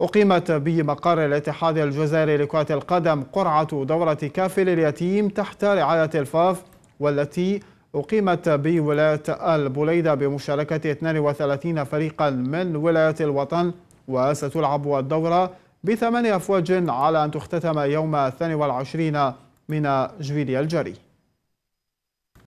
أقيمت بمقر الاتحاد الجزائري لكرة القدم قرعة دورة كاف لليتيم تحت رعاية الفاف والتي أقيمت بولاية البوليدة بمشاركة 32 فريقا من ولاية الوطن وستلعب الدورة بثمانية أفواج على أن تختتم يوم 22 من جويلية الجري